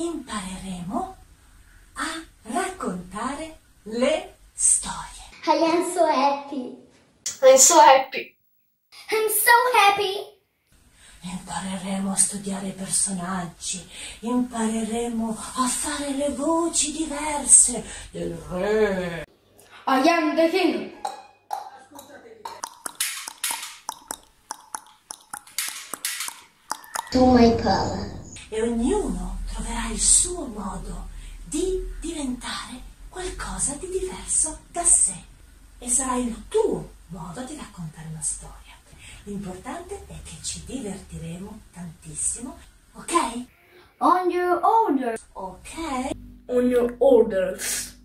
impareremo a raccontare le storie. I am so happy. I'm so happy. I'm so happy. Impareremo a studiare i personaggi, impareremo a fare le voci diverse del re. I am the king. To my power. E ognuno troverà il suo modo di diventare qualcosa di diverso da sé. E sarà il tuo modo di raccontare una storia. L'importante è che ci divertiremo tantissimo, ok? On your order. Ok? On your orders.